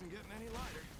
wasn't getting any lighter.